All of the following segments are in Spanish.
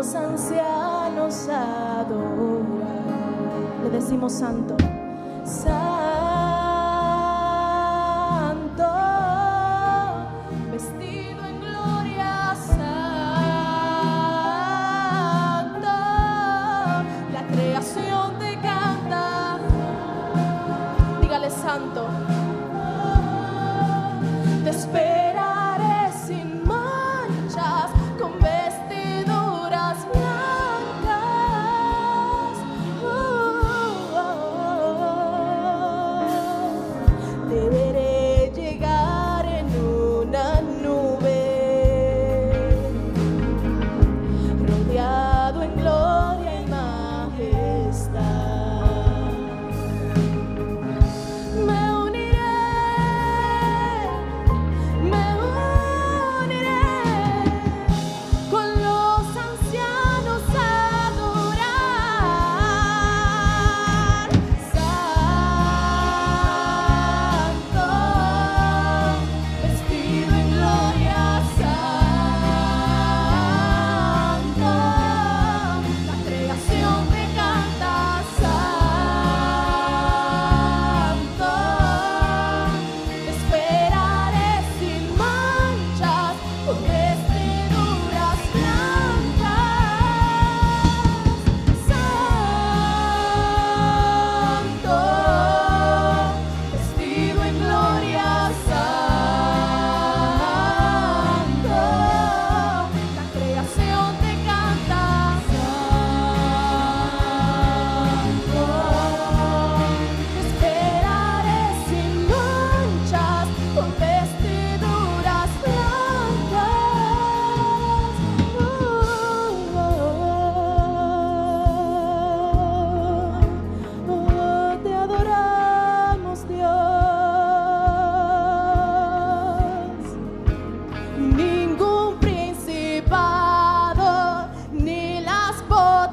los ancianos adoran. Le decimos santo. santo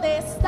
donde.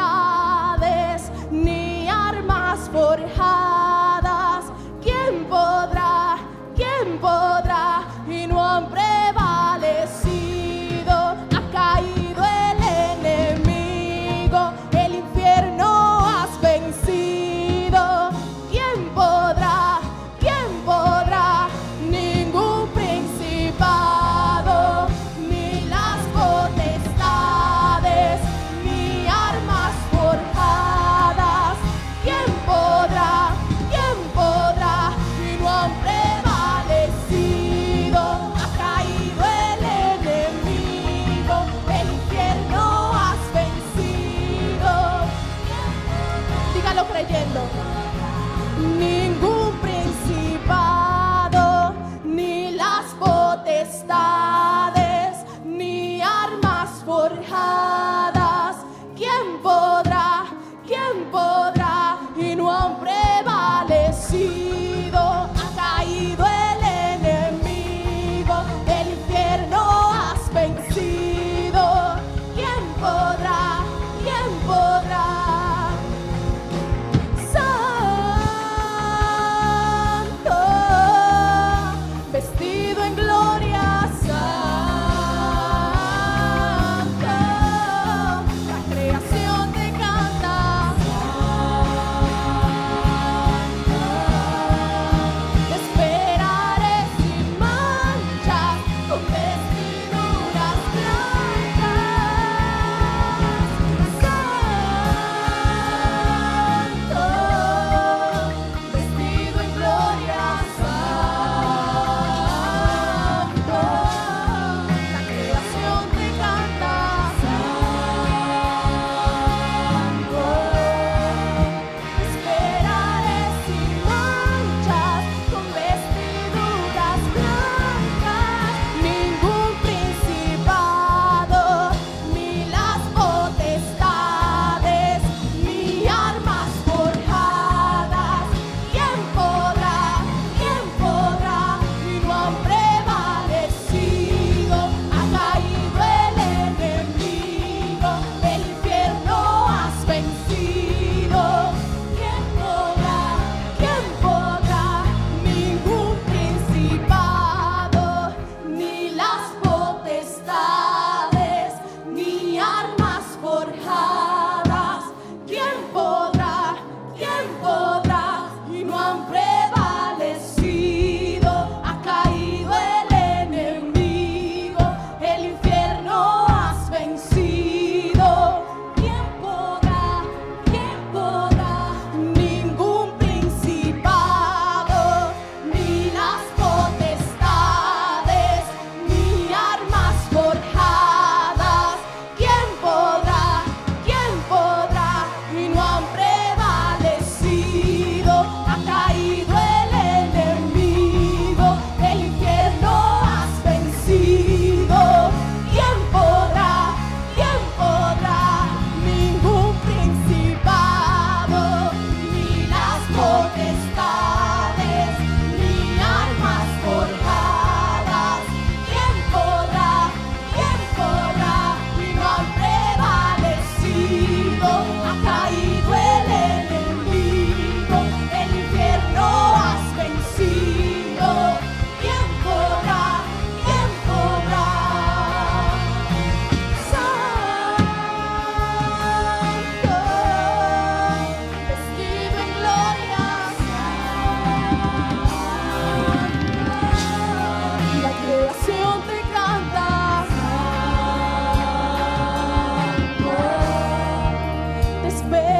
despair.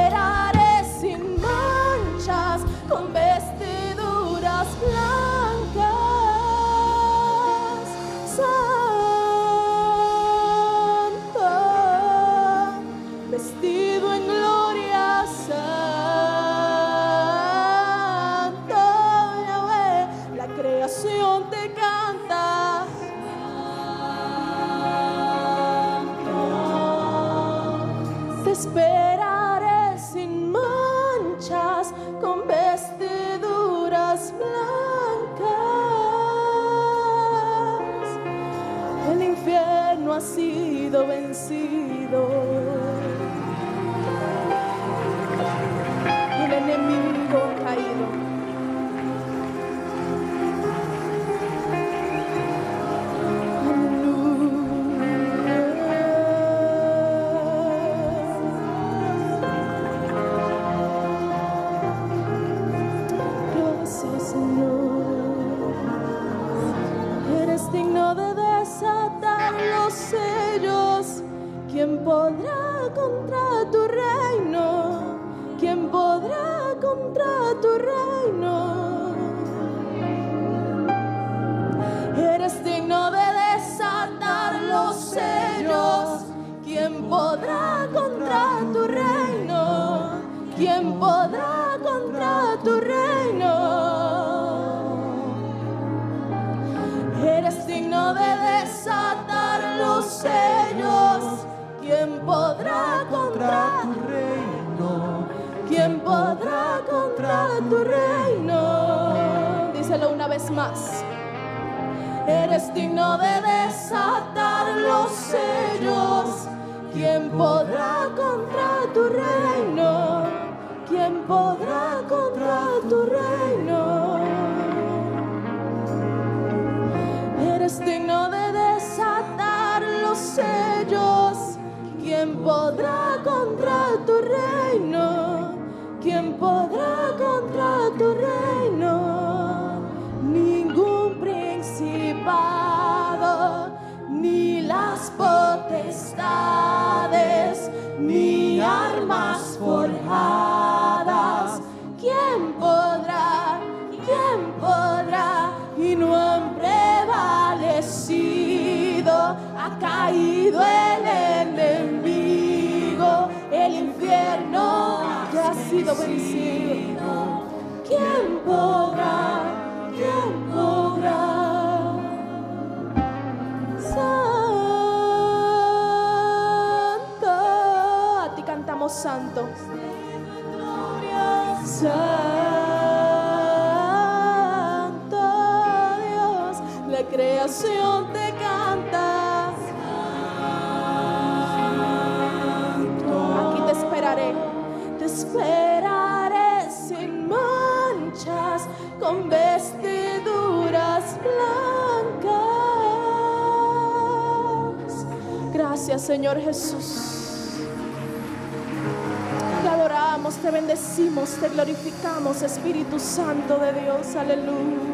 infierno ha sido vencido. Sellos. ¿Quién podrá contra tu reino. ¿Quién podrá contra tu reino? Díselo una vez más. Eres digno de desatar los sellos. ¿Quién podrá contra tu reino? ¿Quién podrá contra tu reino? Contra tu reino? Ningún principado, ni las potestades, ni armas forjadas. ¿Quién podrá? ¿Quién podrá? Y no han prevalecido, ha caído el enemigo, el infierno ya ha sido vencido. Santo, santo. Santo Dios, la creación te canta. Aquí te esperaré, te esperaré con vestiduras blancas. Gracias, Señor Jesús. Te adoramos, te bendecimos, te glorificamos, Espíritu Santo de Dios. Aleluya.